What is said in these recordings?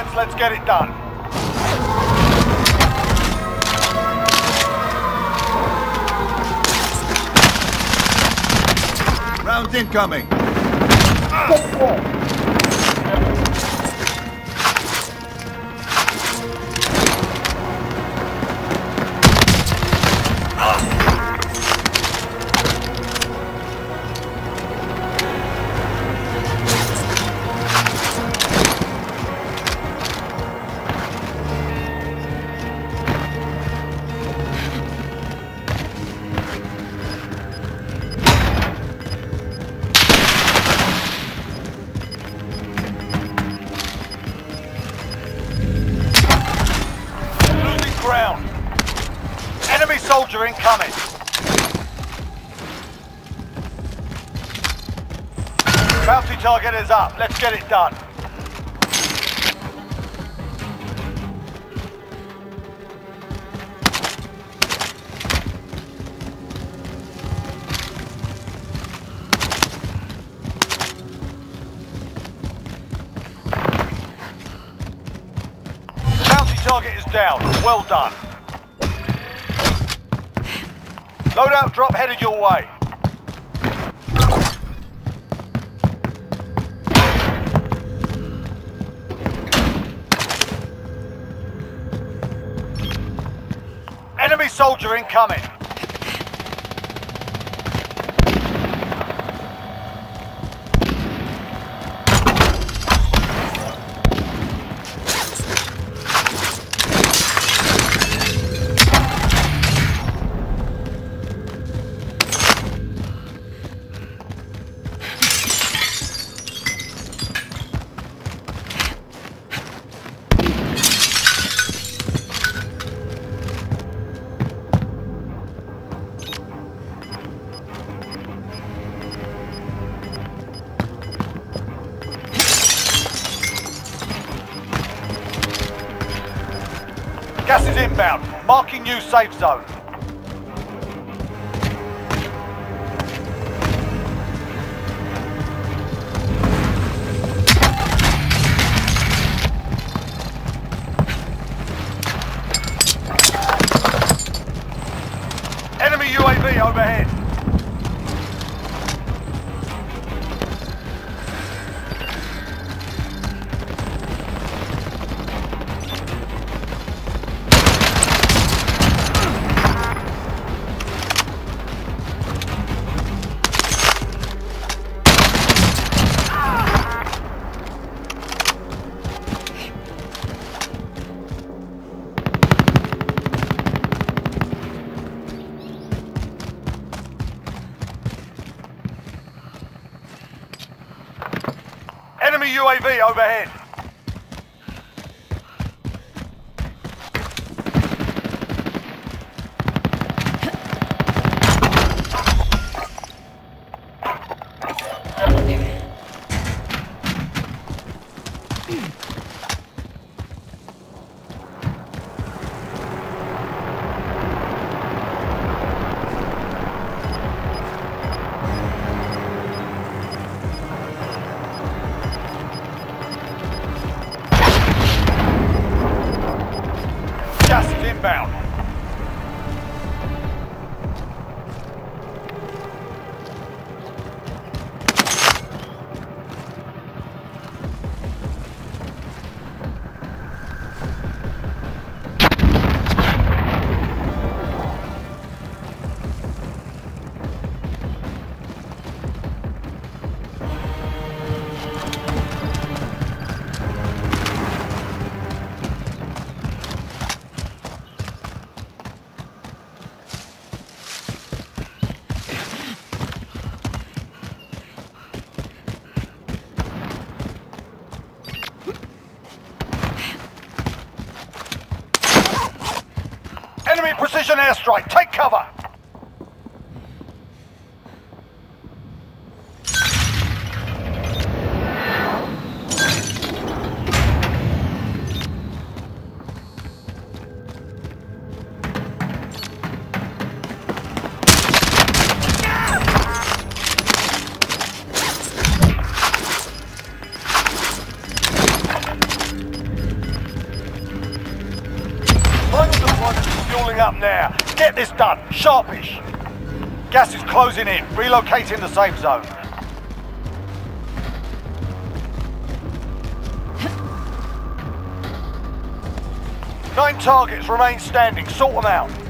lads. Let's get it done. Rounds incoming. Losing soldier incoming. Bounty target is up. Let's get it done. Bounty target is down. Well done. Loadout drop headed your way. Enemy soldier incoming. Marking new safe zone. Enemy UAV overhead. UAV overhead. Is inbound. Airstrike. Take cover. Moving up now. Get this done. Sharpish. Gas is closing in. Relocating the safe zone. Nine targets remain standing. Sort them out.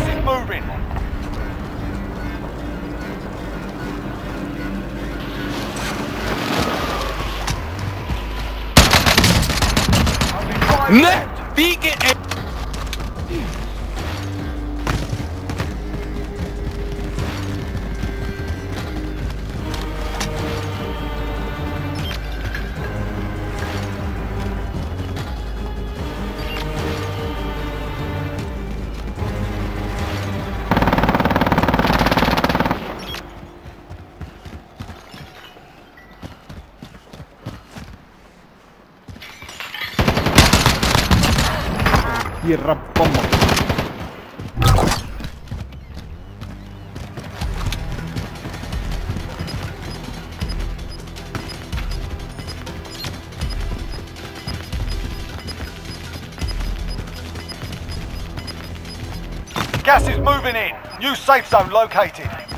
Gas is moving. Only five Ne? Girra pommo. Gas is moving in. New safe zone located.